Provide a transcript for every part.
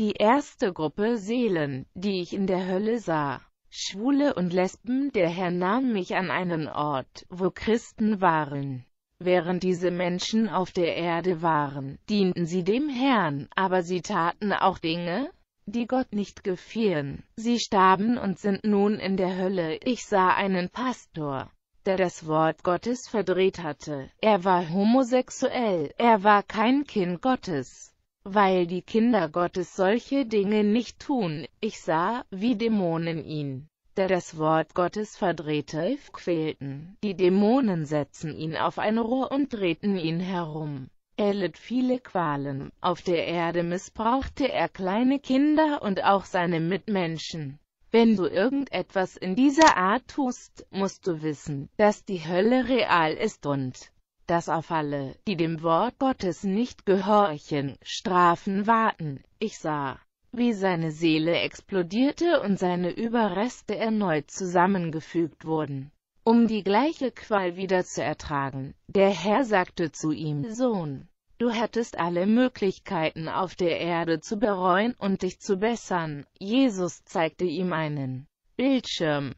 Die erste Gruppe Seelen, die ich in der Hölle sah. Schwule und Lesben, der Herr nahm mich an einen Ort, wo Christen waren. Während diese Menschen auf der Erde waren, dienten sie dem Herrn, aber sie taten auch Dinge, die Gott nicht gefielen. Sie starben und sind nun in der Hölle. Ich sah einen Pastor, der das Wort Gottes verdreht hatte. Er war homosexuell, er war kein Kind Gottes, weil die Kinder Gottes solche Dinge nicht tun. Ich sah, wie Dämonen ihn, der das Wort Gottes verdrehte, quälten. Die Dämonen setzten ihn auf ein Rohr und drehten ihn herum. Er litt viele Qualen. Auf der Erde missbrauchte er kleine Kinder und auch seine Mitmenschen. Wenn du irgendetwas in dieser Art tust, musst du wissen, dass die Hölle real ist und dass auf alle, die dem Wort Gottes nicht gehorchen, Strafen warten. Ich sah, wie seine Seele explodierte und seine Überreste erneut zusammengefügt wurden um die gleiche Qual wieder zu ertragen. Der Herr sagte zu ihm, Sohn, du hättest alle Möglichkeiten auf der Erde zu bereuen und dich zu bessern. Jesus zeigte ihm einen Bildschirm.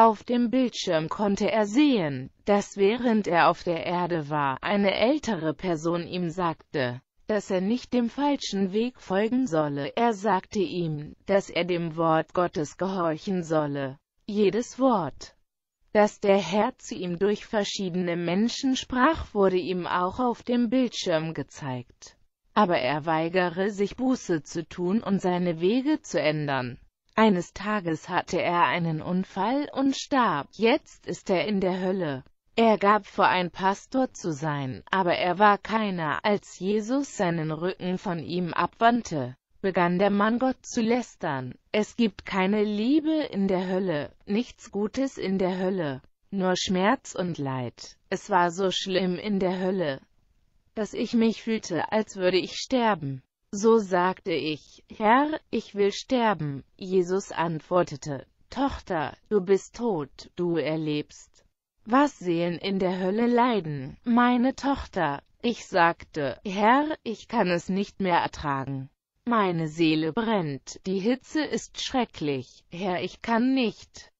Auf dem Bildschirm konnte er sehen, dass während er auf der Erde war, eine ältere Person ihm sagte, dass er nicht dem falschen Weg folgen solle. Er sagte ihm, dass er dem Wort Gottes gehorchen solle. Jedes Wort, dass der Herr zu ihm durch verschiedene Menschen sprach, wurde ihm auch auf dem Bildschirm gezeigt. Aber er weigere sich Buße zu tun und seine Wege zu ändern. Eines Tages hatte er einen Unfall und starb. Jetzt ist er in der Hölle. Er gab vor, ein Pastor zu sein, aber er war keiner, als Jesus seinen Rücken von ihm abwandte begann der Mann Gott zu lästern. Es gibt keine Liebe in der Hölle, nichts Gutes in der Hölle, nur Schmerz und Leid. Es war so schlimm in der Hölle, dass ich mich fühlte, als würde ich sterben. So sagte ich, Herr, ich will sterben. Jesus antwortete, Tochter, du bist tot, du erlebst. Was Seelen in der Hölle leiden, meine Tochter. Ich sagte, Herr, ich kann es nicht mehr ertragen. Meine Seele brennt, die Hitze ist schrecklich, Herr, ich kann nicht.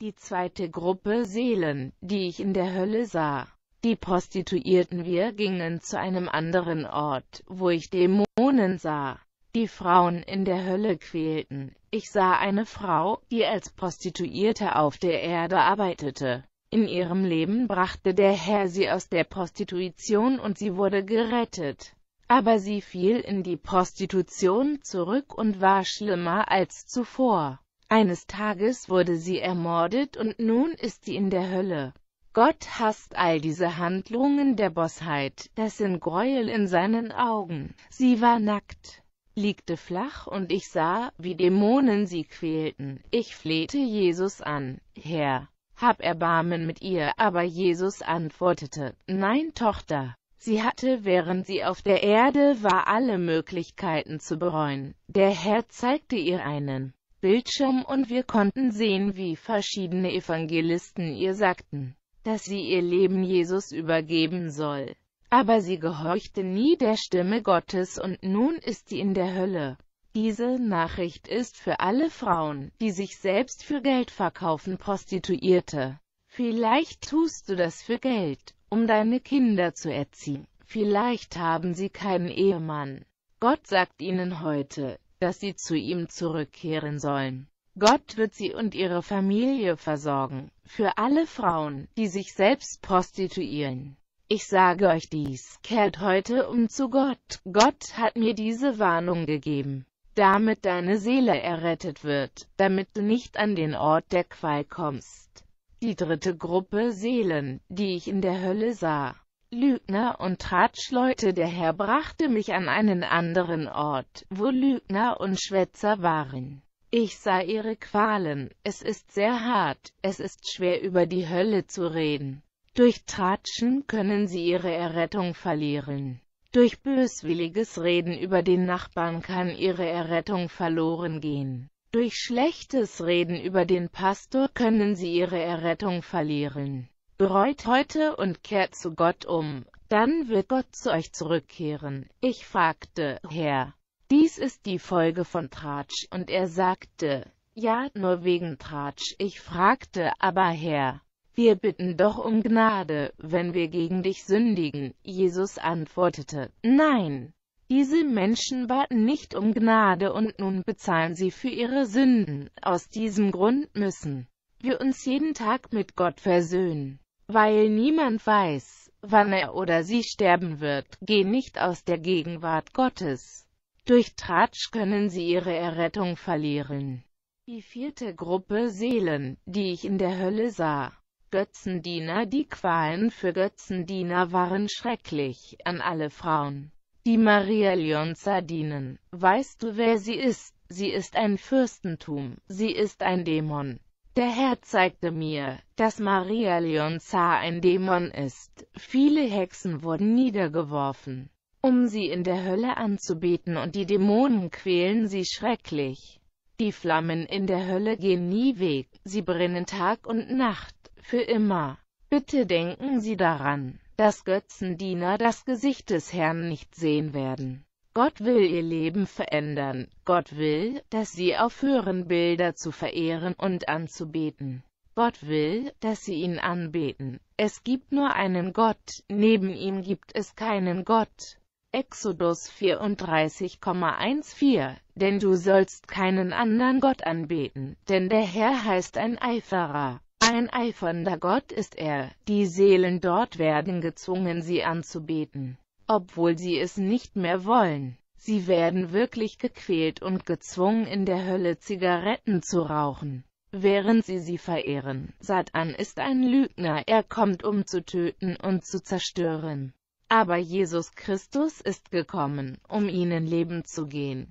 Die zweite Gruppe Seelen, die ich in der Hölle sah. Die Prostituierten wir gingen zu einem anderen Ort, wo ich Dämonen sah, die Frauen in der Hölle quälten. Ich sah eine Frau, die als Prostituierte auf der Erde arbeitete. In ihrem Leben brachte der Herr sie aus der Prostitution und sie wurde gerettet aber sie fiel in die Prostitution zurück und war schlimmer als zuvor. Eines Tages wurde sie ermordet und nun ist sie in der Hölle. Gott hasst all diese Handlungen der Bosheit, das sind Gräuel in seinen Augen. Sie war nackt, liegte flach und ich sah, wie Dämonen sie quälten. Ich flehte Jesus an, Herr, hab Erbarmen mit ihr, aber Jesus antwortete, Nein, Tochter, Sie hatte, während sie auf der Erde war, alle Möglichkeiten zu bereuen. Der Herr zeigte ihr einen Bildschirm und wir konnten sehen, wie verschiedene Evangelisten ihr sagten, dass sie ihr Leben Jesus übergeben soll. Aber sie gehorchte nie der Stimme Gottes und nun ist sie in der Hölle. Diese Nachricht ist für alle Frauen, die sich selbst für Geld verkaufen, Prostituierte. Vielleicht tust du das für Geld, um deine Kinder zu erziehen. Vielleicht haben sie keinen Ehemann. Gott sagt ihnen heute, dass sie zu ihm zurückkehren sollen. Gott wird sie und ihre Familie versorgen. Für alle Frauen, die sich selbst prostituieren. Ich sage euch dies, kehrt heute um zu Gott. Gott hat mir diese Warnung gegeben, damit deine Seele errettet wird, damit du nicht an den Ort der Qual kommst. Die dritte Gruppe Seelen, die ich in der Hölle sah. Lügner und Tratschleute Der Herr brachte mich an einen anderen Ort, wo Lügner und Schwätzer waren. Ich sah ihre Qualen, es ist sehr hart, es ist schwer über die Hölle zu reden. Durch Tratschen können sie ihre Errettung verlieren. Durch böswilliges Reden über den Nachbarn kann ihre Errettung verloren gehen. Durch schlechtes Reden über den Pastor können sie ihre Errettung verlieren. Bereut heute und kehrt zu Gott um, dann wird Gott zu euch zurückkehren. Ich fragte, Herr, Dies ist die Folge von Tratsch, und er sagte, ja, nur wegen Tratsch. Ich fragte, aber Herr, wir bitten doch um Gnade, wenn wir gegen dich sündigen. Jesus antwortete, nein. Diese Menschen baten nicht um Gnade und nun bezahlen sie für ihre Sünden. Aus diesem Grund müssen wir uns jeden Tag mit Gott versöhnen. Weil niemand weiß, wann er oder sie sterben wird, geh nicht aus der Gegenwart Gottes. Durch Tratsch können sie ihre Errettung verlieren. Die vierte Gruppe Seelen, die ich in der Hölle sah. Götzendiener Die Qualen für Götzendiener waren schrecklich, an alle Frauen, die Maria Lionza dienen. Weißt du, wer sie ist? Sie ist ein Fürstentum, sie ist ein Dämon. Der Herr zeigte mir, dass Maria Leonza ein Dämon ist. Viele Hexen wurden niedergeworfen, um sie in der Hölle anzubeten und die Dämonen quälen sie schrecklich. Die Flammen in der Hölle gehen nie weg, sie brennen Tag und Nacht, für immer. Bitte denken Sie daran, dass Götzendiener das Gesicht des Herrn nicht sehen werden. Gott will ihr Leben verändern. Gott will, dass sie aufhören, Bilder zu verehren und anzubeten. Gott will, dass sie ihn anbeten. Es gibt nur einen Gott, neben ihm gibt es keinen Gott. Exodus 34,14 Denn du sollst keinen anderen Gott anbeten, denn der Herr heißt ein Eiferer. Ein eifernder Gott ist er. Die Seelen dort werden gezwungen, sie anzubeten obwohl sie es nicht mehr wollen. Sie werden wirklich gequält und gezwungen, in der Hölle Zigaretten zu rauchen, während sie sie verehren. Satan ist ein Lügner, er kommt, um zu töten und zu zerstören. Aber Jesus Christus ist gekommen, um ihnen Leben zu gehen.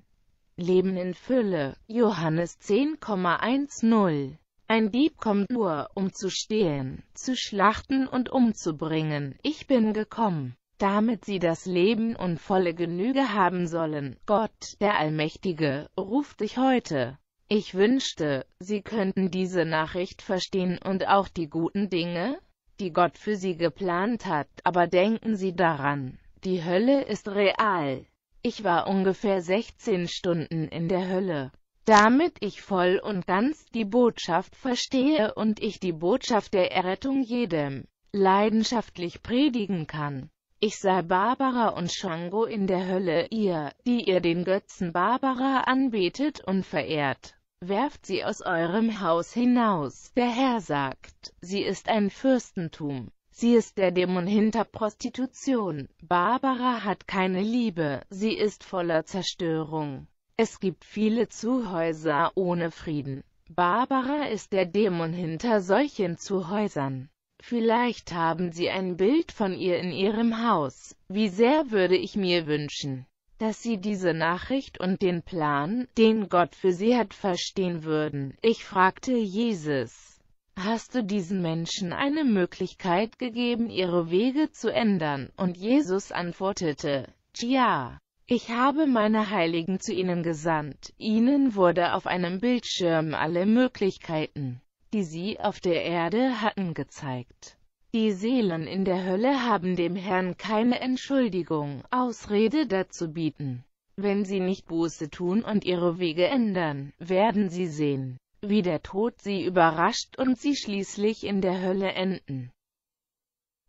Leben in Fülle, Johannes 10,10 Ein Dieb kommt nur, um zu stehlen, zu schlachten und umzubringen. Ich bin gekommen, damit sie das Leben und volle Genüge haben sollen. Gott, der Allmächtige, ruft dich heute. Ich wünschte, Sie könnten diese Nachricht verstehen und auch die guten Dinge, die Gott für Sie geplant hat, aber denken Sie daran, die Hölle ist real. Ich war ungefähr 16 Stunden in der Hölle. Damit ich voll und ganz die Botschaft verstehe und ich die Botschaft der Errettung jedem leidenschaftlich predigen kann. Ich sah Barbara und Shango in der Hölle, ihr, die ihr den Götzen Barbara anbetet und verehrt. Werft sie aus eurem Haus hinaus. Der Herr sagt, sie ist ein Fürstentum. Sie ist der Dämon hinter Prostitution. Barbara hat keine Liebe, sie ist voller Zerstörung. Es gibt viele Zuhäuser ohne Frieden. Barbara ist der Dämon hinter solchen Zuhäusern. Vielleicht haben Sie ein Bild von ihr in Ihrem Haus. Wie sehr würde ich mir wünschen, dass Sie diese Nachricht und den Plan, den Gott für Sie hat, verstehen würden. Ich fragte Jesus, hast du diesen Menschen eine Möglichkeit gegeben, ihre Wege zu ändern? Und Jesus antwortete, ja. Ich habe meine Heiligen zu ihnen gesandt. Ihnen wurde auf einem Bildschirm alle Möglichkeiten die sie auf der Erde hatten, gezeigt. Die Seelen in der Hölle haben dem Herrn keine Entschuldigung, Ausrede dazu bieten. Wenn sie nicht Buße tun und ihre Wege ändern, werden sie sehen, wie der Tod sie überrascht und sie schließlich in der Hölle enden.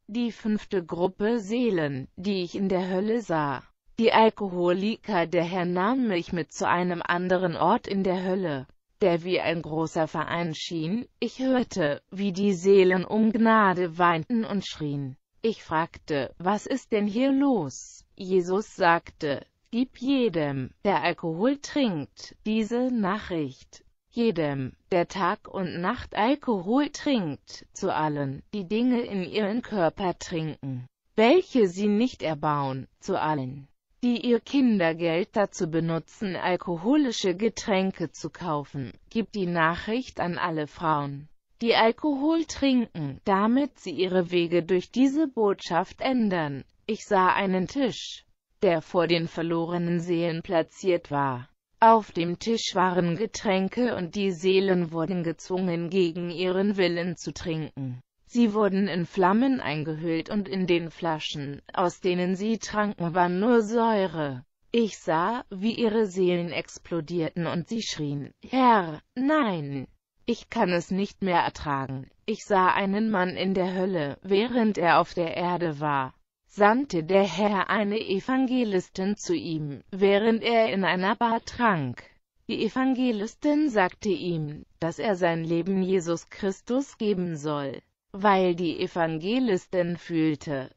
Die fünfte Gruppe Seelen, die ich in der Hölle sah. Die Alkoholiker Der Herr nahm mich mit zu einem anderen Ort in der Hölle der wie ein großer Verein schien. Ich hörte, wie die Seelen um Gnade weinten und schrien. Ich fragte, was ist denn hier los? Jesus sagte, gib jedem, der Alkohol trinkt, diese Nachricht. Jedem, der Tag und Nacht Alkohol trinkt, zu allen, die Dinge in ihren Körper trinken, welche sie nicht erbauen, zu allen, die ihr Kindergeld dazu benutzen, alkoholische Getränke zu kaufen, gibt die Nachricht an alle Frauen, die Alkohol trinken, damit sie ihre Wege durch diese Botschaft ändern. Ich sah einen Tisch, der vor den verlorenen Seelen platziert war. Auf dem Tisch waren Getränke und die Seelen wurden gezwungen, gegen ihren Willen zu trinken. Sie wurden in Flammen eingehüllt und in den Flaschen, aus denen sie tranken, war nur Säure. Ich sah, wie ihre Seelen explodierten und sie schrien, Herr, nein, ich kann es nicht mehr ertragen. Ich sah einen Mann in der Hölle, während er auf der Erde war. Sandte der Herr eine Evangelistin zu ihm, während er in einer Bar trank. Die Evangelistin sagte ihm, dass er sein Leben Jesus Christus geben soll, weil die Evangelistin fühlte,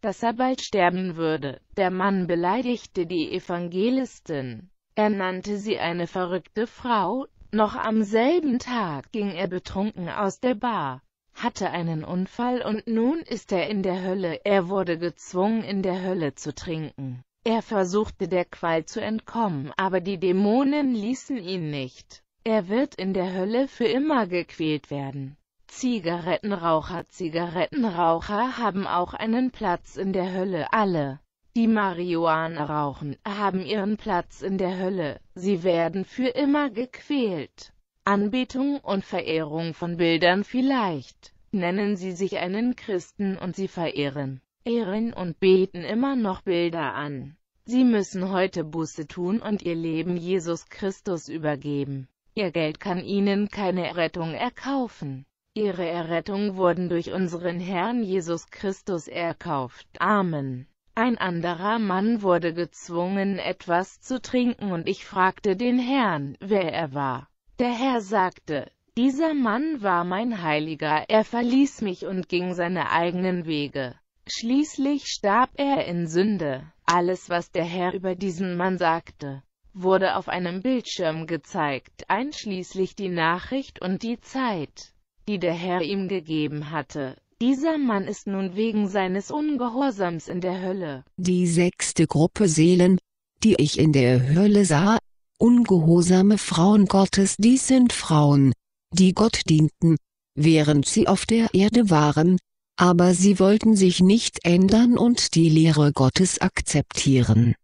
dass er bald sterben würde. Der Mann beleidigte die Evangelistin. Er nannte sie eine verrückte Frau. Noch am selben Tag ging er betrunken aus der Bar, hatte einen Unfall und nun ist er in der Hölle. Er wurde gezwungen, in der Hölle zu trinken. Er versuchte der Qual zu entkommen, aber die Dämonen ließen ihn nicht. Er wird in der Hölle für immer gequält werden. Zigarettenraucher Zigarettenraucher haben auch einen Platz in der Hölle. Alle, die Marihuana rauchen, haben ihren Platz in der Hölle. Sie werden für immer gequält. Anbetung und Verehrung von Bildern vielleicht. Nennen sie sich einen Christen und sie verehren, ehren und beten immer noch Bilder an. Sie müssen heute Buße tun und ihr Leben Jesus Christus übergeben. Ihr Geld kann ihnen keine Rettung erkaufen. Ihre Errettung wurden durch unseren Herrn Jesus Christus erkauft. Amen. Ein anderer Mann wurde gezwungen, etwas zu trinken und ich fragte den Herrn, wer er war. Der Herr sagte, dieser Mann war mein Heiliger, er verließ mich und ging seine eigenen Wege. Schließlich starb er in Sünde. Alles, was der Herr über diesen Mann sagte, wurde auf einem Bildschirm gezeigt, einschließlich die Nachricht und die Zeit die der Herr ihm gegeben hatte. Dieser Mann ist nun wegen seines Ungehorsams in der Hölle. Die sechste Gruppe Seelen, die ich in der Hölle sah, ungehorsame Frauen Gottes dies sind Frauen, die Gott dienten, während sie auf der Erde waren, aber sie wollten sich nicht ändern und die Lehre Gottes akzeptieren.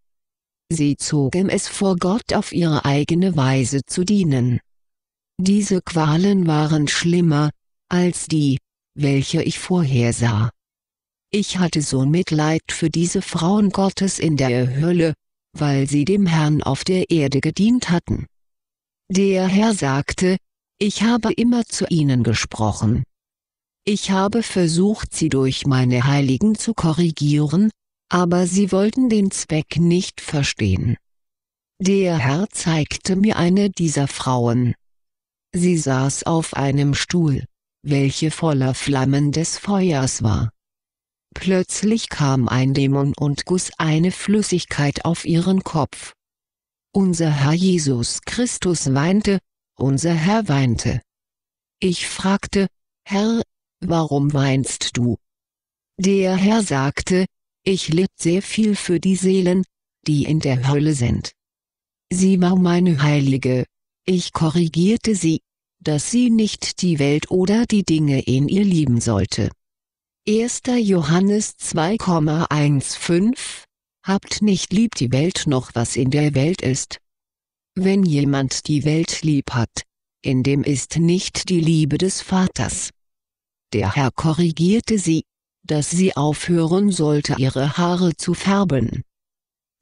Sie zogen es vor Gott auf ihre eigene Weise zu dienen. Diese Qualen waren schlimmer, als die, welche ich vorher sah. Ich hatte so Mitleid für diese Frauen Gottes in der Hölle, weil sie dem Herrn auf der Erde gedient hatten. Der Herr sagte, ich habe immer zu ihnen gesprochen. Ich habe versucht sie durch meine Heiligen zu korrigieren, aber sie wollten den Zweck nicht verstehen. Der Herr zeigte mir eine dieser Frauen. Sie saß auf einem Stuhl, welche voller Flammen des Feuers war. Plötzlich kam ein Dämon und guss eine Flüssigkeit auf ihren Kopf. Unser Herr Jesus Christus weinte, unser Herr weinte. Ich fragte, Herr, warum weinst du? Der Herr sagte, ich litt sehr viel für die Seelen, die in der Hölle sind. Sie war meine Heilige, ich korrigierte sie, dass sie nicht die Welt oder die Dinge in ihr lieben sollte. 1. Johannes 2,15 Habt nicht lieb die Welt noch was in der Welt ist. Wenn jemand die Welt lieb hat, in dem ist nicht die Liebe des Vaters. Der Herr korrigierte sie, dass sie aufhören sollte ihre Haare zu färben.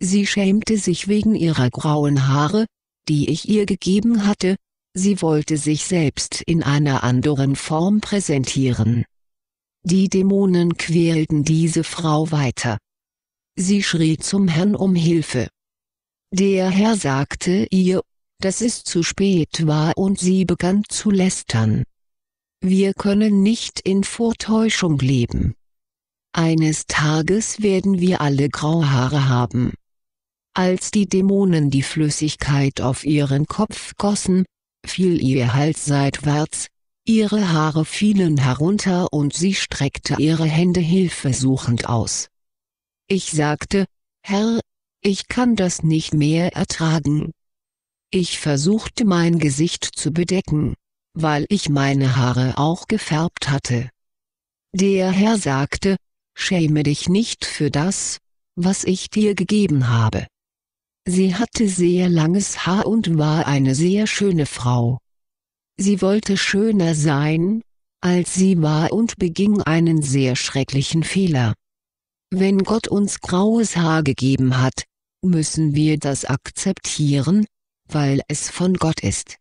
Sie schämte sich wegen ihrer grauen Haare, die ich ihr gegeben hatte, sie wollte sich selbst in einer anderen Form präsentieren. Die Dämonen quälten diese Frau weiter. Sie schrie zum Herrn um Hilfe. Der Herr sagte ihr, dass es zu spät war und sie begann zu lästern. Wir können nicht in Vortäuschung leben. Eines Tages werden wir alle graue Haare haben. Als die Dämonen die Flüssigkeit auf ihren Kopf gossen, fiel ihr Hals seitwärts, ihre Haare fielen herunter und sie streckte ihre Hände hilfesuchend aus. Ich sagte, Herr, ich kann das nicht mehr ertragen. Ich versuchte mein Gesicht zu bedecken, weil ich meine Haare auch gefärbt hatte. Der Herr sagte, schäme dich nicht für das, was ich dir gegeben habe. Sie hatte sehr langes Haar und war eine sehr schöne Frau. Sie wollte schöner sein, als sie war und beging einen sehr schrecklichen Fehler. Wenn Gott uns graues Haar gegeben hat, müssen wir das akzeptieren, weil es von Gott ist.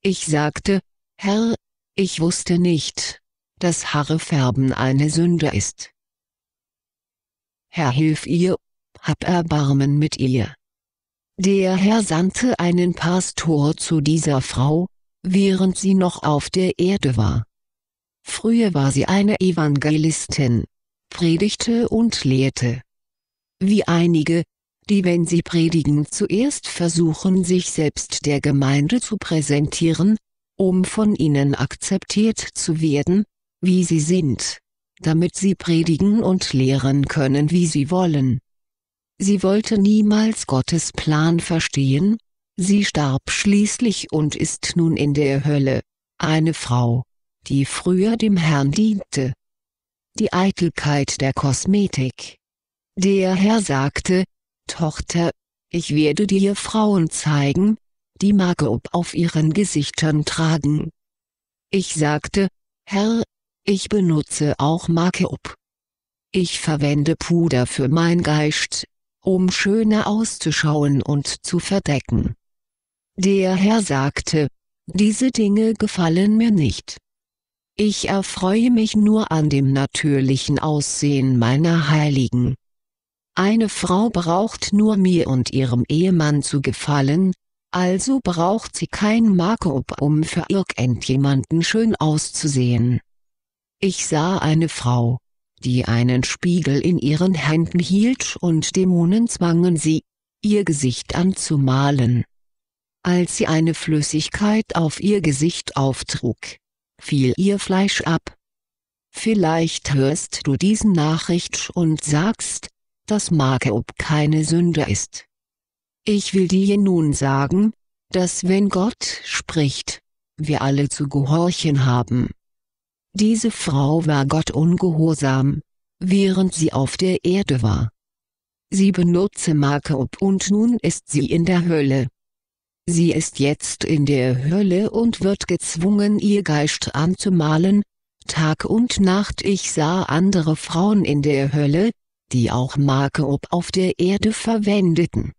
Ich sagte, Herr, ich wusste nicht, dass Haarefärben eine Sünde ist. Herr hilf ihr, hab Erbarmen mit ihr. Der Herr sandte einen Pastor zu dieser Frau, während sie noch auf der Erde war. Früher war sie eine Evangelistin, predigte und lehrte. Wie einige, die wenn sie predigen zuerst versuchen sich selbst der Gemeinde zu präsentieren, um von ihnen akzeptiert zu werden, wie sie sind, damit sie predigen und lehren können wie sie wollen. Sie wollte niemals Gottes Plan verstehen, sie starb schließlich und ist nun in der Hölle, eine Frau, die früher dem Herrn diente. Die Eitelkeit der Kosmetik. Der Herr sagte, Tochter, ich werde dir Frauen zeigen, die Make-up auf ihren Gesichtern tragen. Ich sagte, Herr, ich benutze auch Make-up. Ich verwende Puder für mein Geist, um schöner auszuschauen und zu verdecken. Der Herr sagte, diese Dinge gefallen mir nicht. Ich erfreue mich nur an dem natürlichen Aussehen meiner Heiligen. Eine Frau braucht nur mir und ihrem Ehemann zu gefallen, also braucht sie kein Make-up um für irgendjemanden schön auszusehen. Ich sah eine Frau, die einen Spiegel in ihren Händen hielt und Dämonen zwangen sie, ihr Gesicht anzumalen. Als sie eine Flüssigkeit auf ihr Gesicht auftrug, fiel ihr Fleisch ab. Vielleicht hörst du diesen Nachricht und sagst, dass Make-up keine Sünde ist. Ich will dir nun sagen, dass wenn Gott spricht, wir alle zu gehorchen haben. Diese Frau war Gott ungehorsam, während sie auf der Erde war. Sie benutze Make-up und nun ist sie in der Hölle. Sie ist jetzt in der Hölle und wird gezwungen ihr Geist anzumalen, Tag und Nacht ich sah andere Frauen in der Hölle, die auch Make-up auf der Erde verwendeten.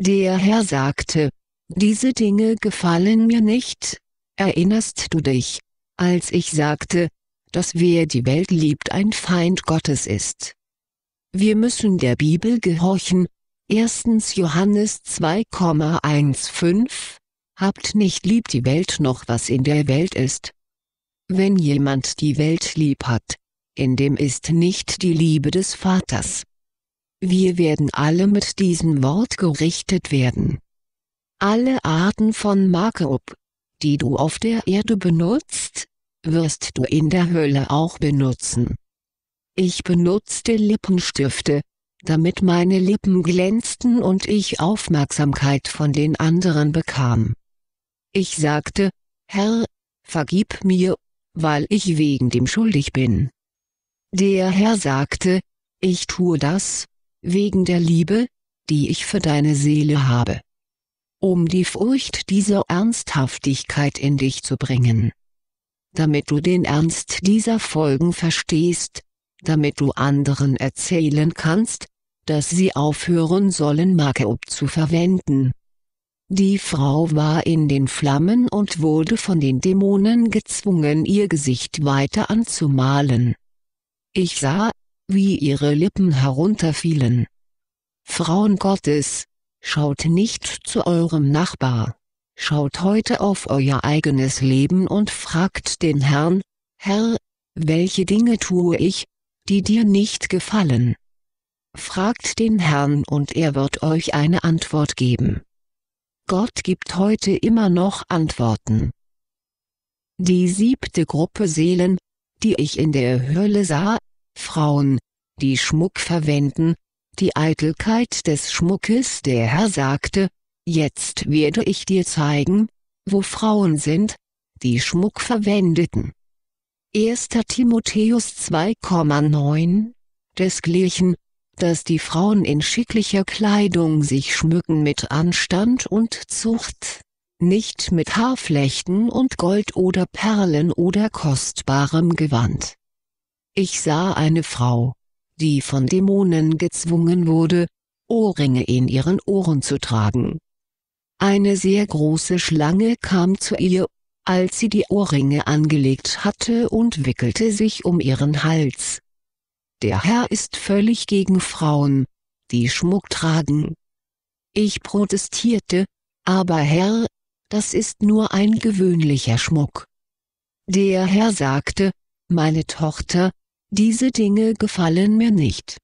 Der Herr sagte, diese Dinge gefallen mir nicht, erinnerst du dich, als ich sagte, dass wer die Welt liebt ein Feind Gottes ist. Wir müssen der Bibel gehorchen, 1. Johannes 2,15 Habt nicht lieb die Welt noch was in der Welt ist. Wenn jemand die Welt lieb hat, in dem ist nicht die Liebe des Vaters. Wir werden alle mit diesem Wort gerichtet werden. Alle Arten von Make-up, die du auf der Erde benutzt, wirst du in der Hölle auch benutzen. Ich benutzte Lippenstifte, damit meine Lippen glänzten und ich Aufmerksamkeit von den anderen bekam. Ich sagte, Herr, vergib mir, weil ich wegen dem schuldig bin. Der Herr sagte, ich tue das, wegen der Liebe, die ich für deine Seele habe. Um die Furcht dieser Ernsthaftigkeit in dich zu bringen. Damit du den Ernst dieser Folgen verstehst, damit du anderen erzählen kannst, dass sie aufhören sollen Make-up zu verwenden. Die Frau war in den Flammen und wurde von den Dämonen gezwungen ihr Gesicht weiter anzumalen. Ich sah, wie ihre Lippen herunterfielen. Frauen Gottes, schaut nicht zu eurem Nachbar. Schaut heute auf euer eigenes Leben und fragt den Herrn, Herr, welche Dinge tue ich, die dir nicht gefallen? Fragt den Herrn und er wird euch eine Antwort geben. Gott gibt heute immer noch Antworten. Die siebte Gruppe Seelen, die ich in der Hölle sah, Frauen, die Schmuck verwenden, die Eitelkeit des Schmuckes der Herr sagte, jetzt werde ich dir zeigen, wo Frauen sind, die Schmuck verwendeten. 1. Timotheus 2,9 Desgleichen, dass die Frauen in schicklicher Kleidung sich schmücken mit Anstand und Zucht, nicht mit Haarflechten und Gold oder Perlen oder kostbarem Gewand. Ich sah eine Frau, die von Dämonen gezwungen wurde, Ohrringe in ihren Ohren zu tragen. Eine sehr große Schlange kam zu ihr, als sie die Ohrringe angelegt hatte und wickelte sich um ihren Hals. Der Herr ist völlig gegen Frauen, die Schmuck tragen. Ich protestierte, aber Herr, das ist nur ein gewöhnlicher Schmuck. Der Herr sagte, meine Tochter, diese Dinge gefallen mir nicht.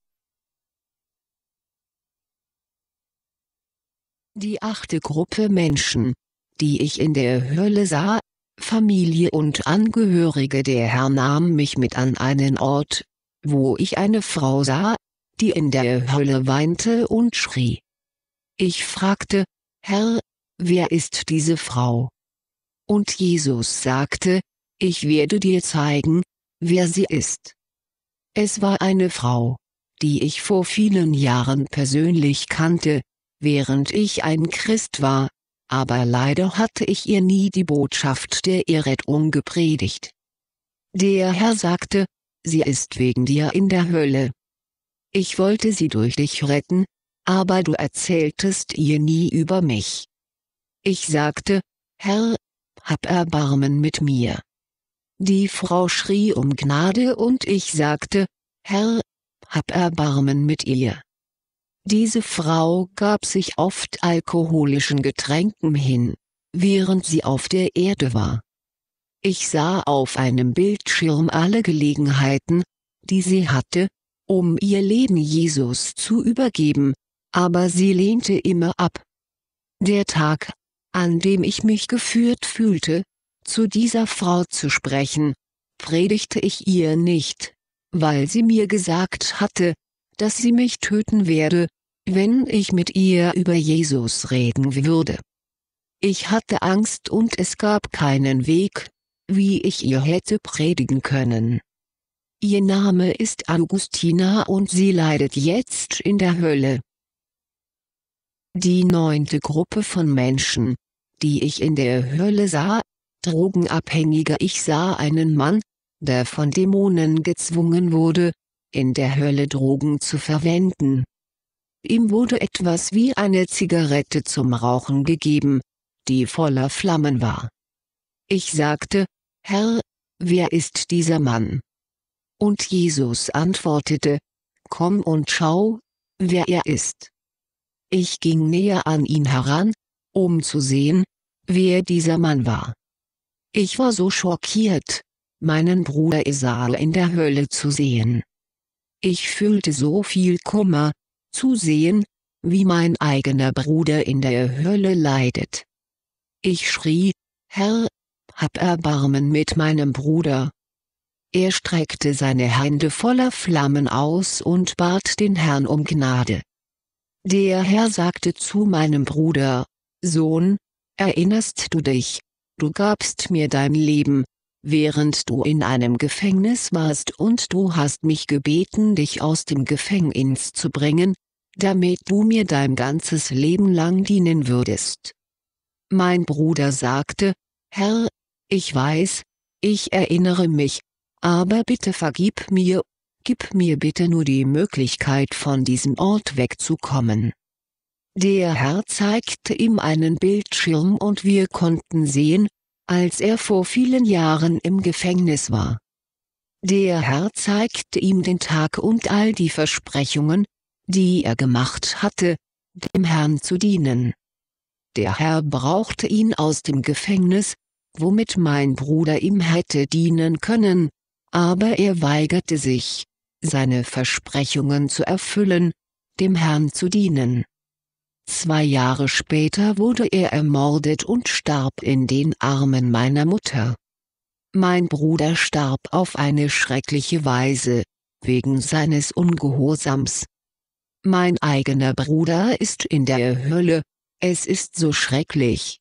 Die achte Gruppe Menschen, die ich in der Hölle sah, Familie und Angehörige der Herr nahm mich mit an einen Ort, wo ich eine Frau sah, die in der Hölle weinte und schrie. Ich fragte, Herr, wer ist diese Frau? Und Jesus sagte, ich werde dir zeigen, wer sie ist. Es war eine Frau, die ich vor vielen Jahren persönlich kannte, während ich ein Christ war, aber leider hatte ich ihr nie die Botschaft der Errettung gepredigt. Der Herr sagte, sie ist wegen dir in der Hölle. Ich wollte sie durch dich retten, aber du erzähltest ihr nie über mich. Ich sagte, Herr, hab Erbarmen mit mir. Die Frau schrie um Gnade und ich sagte, Herr, hab Erbarmen mit ihr. Diese Frau gab sich oft alkoholischen Getränken hin, während sie auf der Erde war. Ich sah auf einem Bildschirm alle Gelegenheiten, die sie hatte, um ihr Leben Jesus zu übergeben, aber sie lehnte immer ab. Der Tag, an dem ich mich geführt fühlte, zu dieser Frau zu sprechen, predigte ich ihr nicht, weil sie mir gesagt hatte, dass sie mich töten werde, wenn ich mit ihr über Jesus reden würde. Ich hatte Angst und es gab keinen Weg, wie ich ihr hätte predigen können. Ihr Name ist Augustina und sie leidet jetzt in der Hölle. Die neunte Gruppe von Menschen, die ich in der Hölle sah, Drogenabhängiger Ich sah einen Mann, der von Dämonen gezwungen wurde, in der Hölle Drogen zu verwenden. Ihm wurde etwas wie eine Zigarette zum Rauchen gegeben, die voller Flammen war. Ich sagte, Herr, wer ist dieser Mann? Und Jesus antwortete, Komm und schau, wer er ist. Ich ging näher an ihn heran, um zu sehen, wer dieser Mann war. Ich war so schockiert, meinen Bruder Esau in der Hölle zu sehen. Ich fühlte so viel Kummer, zu sehen, wie mein eigener Bruder in der Hölle leidet. Ich schrie, Herr, hab Erbarmen mit meinem Bruder. Er streckte seine Hände voller Flammen aus und bat den Herrn um Gnade. Der Herr sagte zu meinem Bruder, Sohn, erinnerst du dich, du gabst mir dein Leben, während du in einem Gefängnis warst und du hast mich gebeten dich aus dem Gefängnis zu bringen, damit du mir dein ganzes Leben lang dienen würdest. Mein Bruder sagte, Herr, ich weiß, ich erinnere mich, aber bitte vergib mir, gib mir bitte nur die Möglichkeit von diesem Ort wegzukommen. Der Herr zeigte ihm einen Bildschirm und wir konnten sehen, als er vor vielen Jahren im Gefängnis war. Der Herr zeigte ihm den Tag und all die Versprechungen, die er gemacht hatte, dem Herrn zu dienen. Der Herr brauchte ihn aus dem Gefängnis, womit mein Bruder ihm hätte dienen können, aber er weigerte sich, seine Versprechungen zu erfüllen, dem Herrn zu dienen. Zwei Jahre später wurde er ermordet und starb in den Armen meiner Mutter. Mein Bruder starb auf eine schreckliche Weise, wegen seines Ungehorsams. Mein eigener Bruder ist in der Hölle, es ist so schrecklich.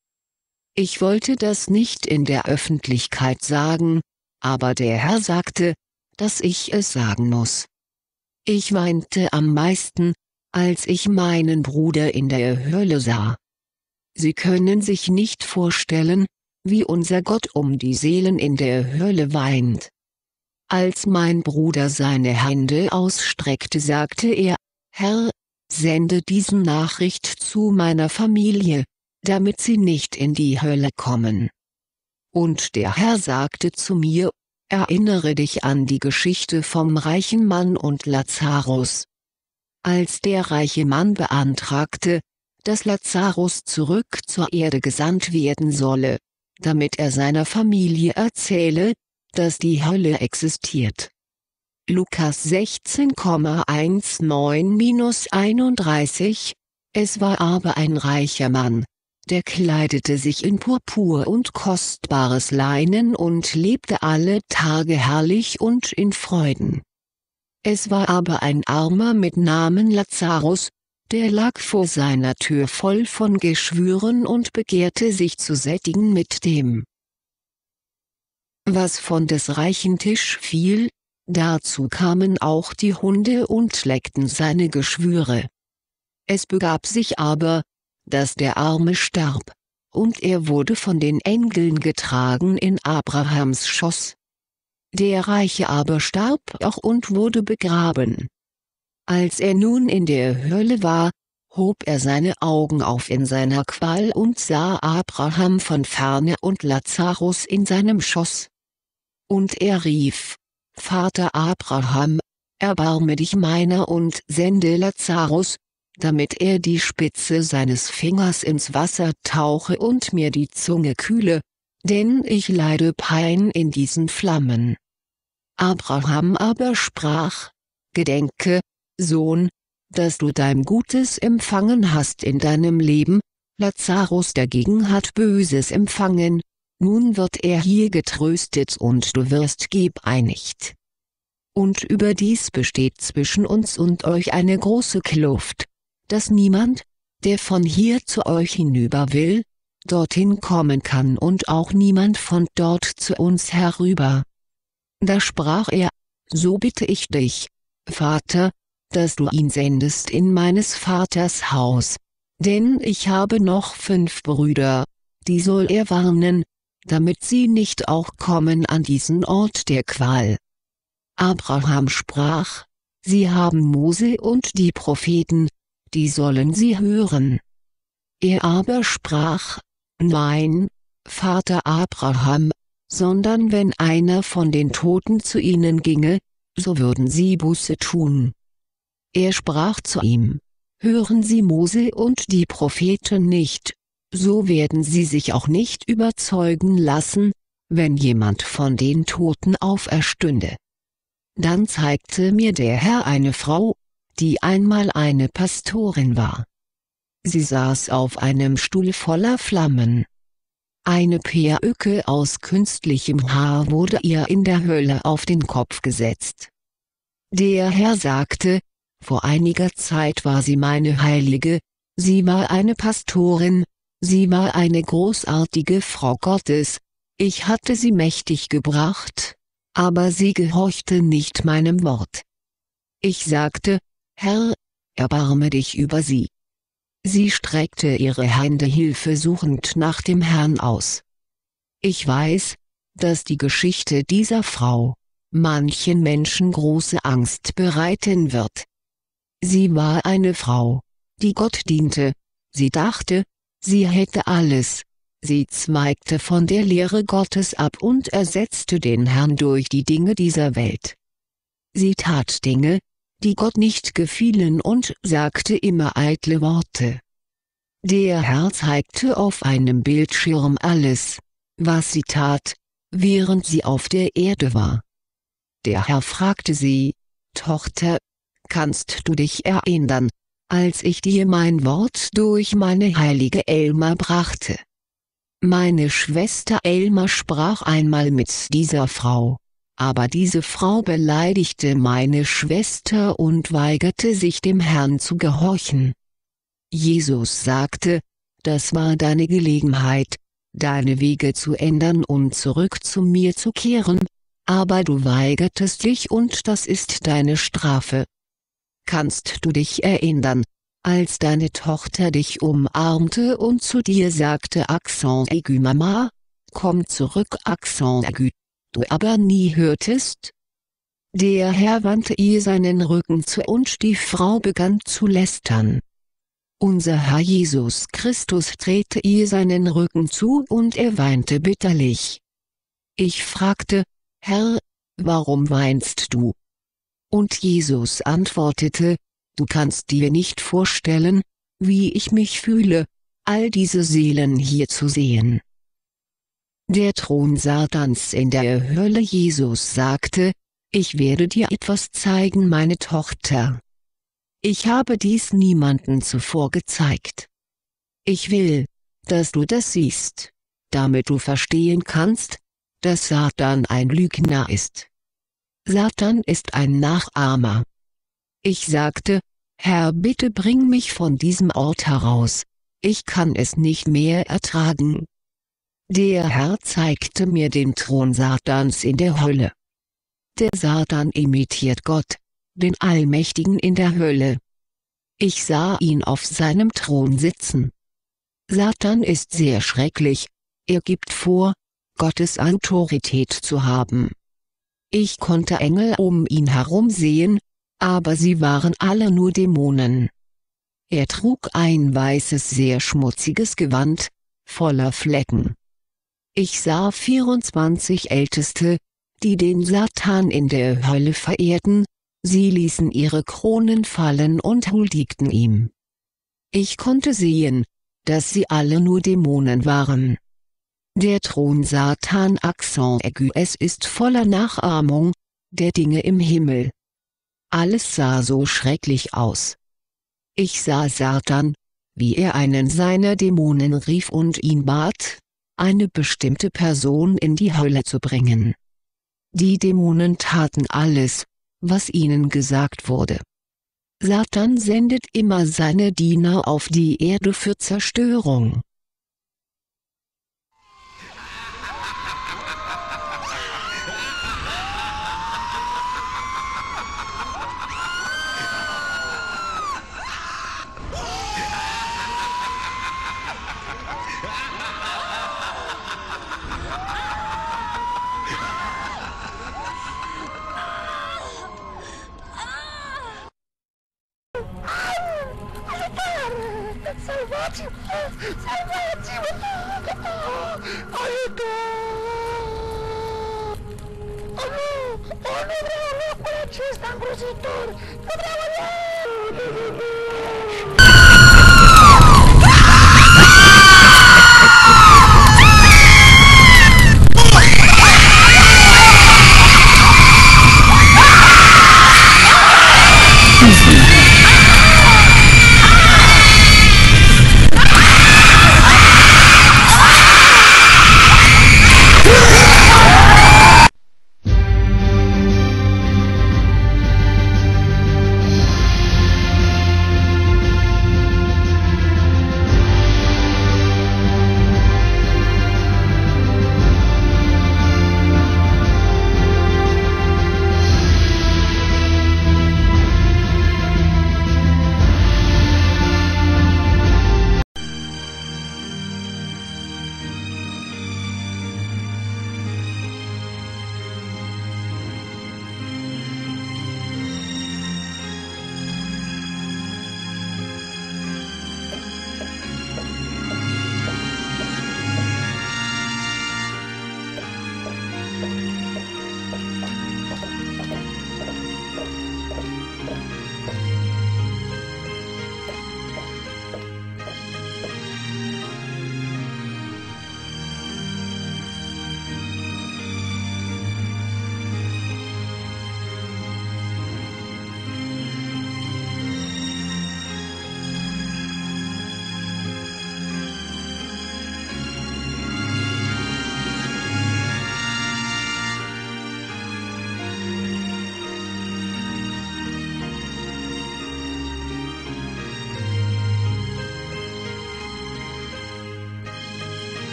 Ich wollte das nicht in der Öffentlichkeit sagen, aber der Herr sagte, dass ich es sagen muss. Ich weinte am meisten, als ich meinen Bruder in der Hölle sah. Sie können sich nicht vorstellen, wie unser Gott um die Seelen in der Hölle weint. Als mein Bruder seine Hände ausstreckte sagte er, Herr, sende diesen Nachricht zu meiner Familie, damit sie nicht in die Hölle kommen. Und der Herr sagte zu mir, Erinnere dich an die Geschichte vom reichen Mann und Lazarus. Als der reiche Mann beantragte, dass Lazarus zurück zur Erde gesandt werden solle, damit er seiner Familie erzähle, dass die Hölle existiert. Lukas 16,19-31 Es war aber ein reicher Mann, der kleidete sich in Purpur und kostbares Leinen und lebte alle Tage herrlich und in Freuden. Es war aber ein Armer mit Namen Lazarus, der lag vor seiner Tür voll von Geschwüren und begehrte sich zu sättigen mit dem, was von des reichen Tisch fiel, dazu kamen auch die Hunde und leckten seine Geschwüre. Es begab sich aber, dass der Arme starb, und er wurde von den Engeln getragen in Abrahams Schoß. Der Reiche aber starb auch und wurde begraben. Als er nun in der Hölle war, hob er seine Augen auf in seiner Qual und sah Abraham von ferne und Lazarus in seinem Schoß. Und er rief, Vater Abraham, erbarme dich meiner und sende Lazarus, damit er die Spitze seines Fingers ins Wasser tauche und mir die Zunge kühle, denn ich leide Pein in diesen Flammen. Abraham aber sprach, Gedenke, Sohn, dass du dein Gutes empfangen hast in deinem Leben, Lazarus dagegen hat Böses empfangen, nun wird er hier getröstet und du wirst gebeinigt. Und überdies besteht zwischen uns und euch eine große Kluft, dass niemand, der von hier zu euch hinüber will, dorthin kommen kann und auch niemand von dort zu uns herüber. Da sprach er, so bitte ich dich, Vater, dass du ihn sendest in meines Vaters Haus. Denn ich habe noch fünf Brüder, die soll er warnen, damit sie nicht auch kommen an diesen Ort der Qual. Abraham sprach, Sie haben Mose und die Propheten, die sollen sie hören. Er aber sprach, Nein, Vater Abraham, sondern wenn einer von den Toten zu ihnen ginge, so würden sie Buße tun. Er sprach zu ihm, Hören Sie Mose und die Propheten nicht, so werden sie sich auch nicht überzeugen lassen, wenn jemand von den Toten auferstünde. Dann zeigte mir der Herr eine Frau, die einmal eine Pastorin war. Sie saß auf einem Stuhl voller Flammen. Eine Perücke aus künstlichem Haar wurde ihr in der Hölle auf den Kopf gesetzt. Der Herr sagte, vor einiger Zeit war sie meine Heilige, sie war eine Pastorin, sie war eine großartige Frau Gottes, ich hatte sie mächtig gebracht, aber sie gehorchte nicht meinem Wort. Ich sagte, Herr, erbarme dich über sie. Sie streckte ihre Hände hilfesuchend nach dem Herrn aus. Ich weiß, dass die Geschichte dieser Frau, manchen Menschen große Angst bereiten wird. Sie war eine Frau, die Gott diente, sie dachte, sie hätte alles, sie zweigte von der Lehre Gottes ab und ersetzte den Herrn durch die Dinge dieser Welt. Sie tat Dinge, die Gott nicht gefielen und sagte immer eitle Worte. Der Herr zeigte auf einem Bildschirm alles, was sie tat, während sie auf der Erde war. Der Herr fragte sie, Tochter, kannst du dich erinnern, als ich dir mein Wort durch meine heilige Elma brachte? Meine Schwester Elma sprach einmal mit dieser Frau, aber diese Frau beleidigte meine Schwester und weigerte sich dem Herrn zu gehorchen. Jesus sagte, das war deine Gelegenheit, deine Wege zu ändern und zurück zu mir zu kehren, aber du weigertest dich und das ist deine Strafe. Kannst du dich erinnern, als deine Tochter dich umarmte und zu dir sagte Accent aigu Mama, komm zurück Accent aigu, du aber nie hörtest? Der Herr wandte ihr seinen Rücken zu und die Frau begann zu lästern. Unser Herr Jesus Christus drehte ihr seinen Rücken zu und er weinte bitterlich. Ich fragte, Herr, warum weinst du? Und Jesus antwortete, Du kannst dir nicht vorstellen, wie ich mich fühle, all diese Seelen hier zu sehen. Der Thron Satans in der Hölle Jesus sagte, ich werde dir etwas zeigen meine Tochter. Ich habe dies niemanden zuvor gezeigt. Ich will, dass du das siehst, damit du verstehen kannst, dass Satan ein Lügner ist. Satan ist ein Nachahmer. Ich sagte, Herr bitte bring mich von diesem Ort heraus, ich kann es nicht mehr ertragen. Der Herr zeigte mir den Thron Satans in der Hölle. Der Satan imitiert Gott, den Allmächtigen in der Hölle. Ich sah ihn auf seinem Thron sitzen. Satan ist sehr schrecklich, er gibt vor, Gottes Autorität zu haben. Ich konnte Engel um ihn herum sehen, aber sie waren alle nur Dämonen. Er trug ein weißes sehr schmutziges Gewand, voller Flecken. Ich sah 24 Älteste, die den Satan in der Hölle verehrten, sie ließen ihre Kronen fallen und huldigten ihm. Ich konnte sehen, dass sie alle nur Dämonen waren. Der Thron Satan Accent aigus ist voller Nachahmung, der Dinge im Himmel. Alles sah so schrecklich aus. Ich sah Satan, wie er einen seiner Dämonen rief und ihn bat, eine bestimmte Person in die Hölle zu bringen. Die Dämonen taten alles, was ihnen gesagt wurde. Satan sendet immer seine Diener auf die Erde für Zerstörung. Eu nu vreau locul acesta îngrozitor! Nu vreau, nu!